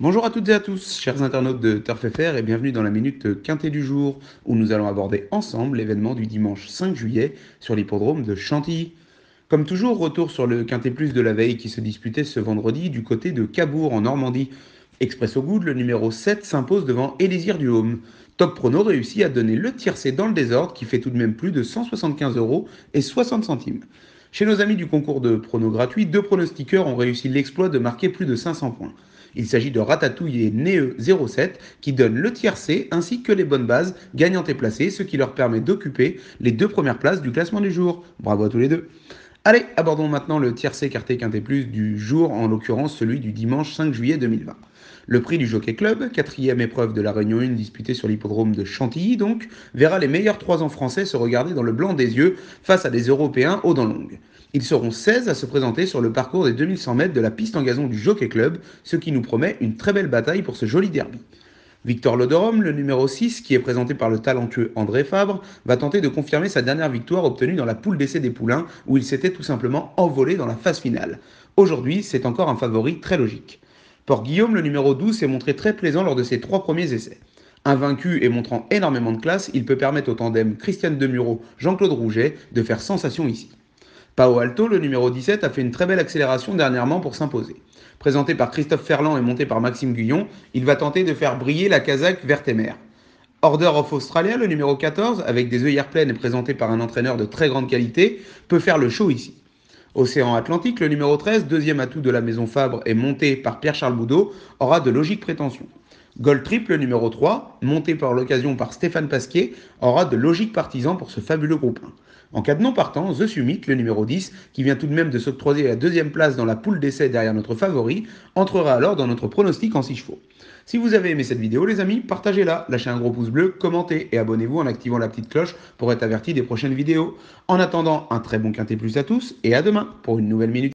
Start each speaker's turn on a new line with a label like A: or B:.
A: Bonjour à toutes et à tous, chers internautes de Turf FR, et bienvenue dans la minute quintée du jour, où nous allons aborder ensemble l'événement du dimanche 5 juillet sur l'hippodrome de Chantilly. Comme toujours, retour sur le quintet plus de la veille qui se disputait ce vendredi du côté de Cabourg en Normandie. Expresso Good, le numéro 7, s'impose devant Élysir du Haume. Top Prono réussit à donner le tiercé dans le désordre qui fait tout de même plus de 175 euros et 60 centimes. Chez nos amis du concours de pronos gratuit, deux pronostiqueurs ont réussi l'exploit de marquer plus de 500 points. Il s'agit de Ratatouille et Neo 07 qui donnent le tiercé ainsi que les bonnes bases gagnantes et placées, ce qui leur permet d'occuper les deux premières places du classement du jour. Bravo à tous les deux. Allez, abordons maintenant le tiercé quarté quinté plus du jour, en l'occurrence celui du dimanche 5 juillet 2020. Le prix du Jockey Club, quatrième épreuve de la Réunion 1 disputée sur l'hippodrome de Chantilly donc, verra les meilleurs trois ans français se regarder dans le blanc des yeux face à des Européens haut dans longue. Ils seront 16 à se présenter sur le parcours des 2100 mètres de la piste en gazon du Jockey Club, ce qui nous promet une très belle bataille pour ce joli derby. Victor Loderom, le numéro 6, qui est présenté par le talentueux André Fabre, va tenter de confirmer sa dernière victoire obtenue dans la poule d'essai des poulains, où il s'était tout simplement envolé dans la phase finale. Aujourd'hui, c'est encore un favori très logique. Port Guillaume, le numéro 12, s'est montré très plaisant lors de ses trois premiers essais. Invaincu et montrant énormément de classe, il peut permettre au tandem Christiane Demuro, Jean-Claude Rouget de faire sensation ici. Pao Alto, le numéro 17, a fait une très belle accélération dernièrement pour s'imposer. Présenté par Christophe Ferland et monté par Maxime Guyon, il va tenter de faire briller la Kazakh Vertemer. Order of Australia, le numéro 14, avec des œillères pleines et présenté par un entraîneur de très grande qualité, peut faire le show ici. Océan Atlantique, le numéro 13, deuxième atout de la maison Fabre et monté par Pierre-Charles Boudot, aura de logiques prétentions. Gold Trip, le numéro 3, monté par l'occasion par Stéphane Pasquier, aura de logiques partisans pour ce fabuleux groupe 1. En cas de non partant, The Summit, le numéro 10, qui vient tout de même de s'octroyer la deuxième place dans la poule d'essai derrière notre favori, entrera alors dans notre pronostic en 6 chevaux. Si vous avez aimé cette vidéo, les amis, partagez-la, lâchez un gros pouce bleu, commentez et abonnez-vous en activant la petite cloche pour être averti des prochaines vidéos. En attendant, un très bon quintet plus à tous et à demain pour une nouvelle minute.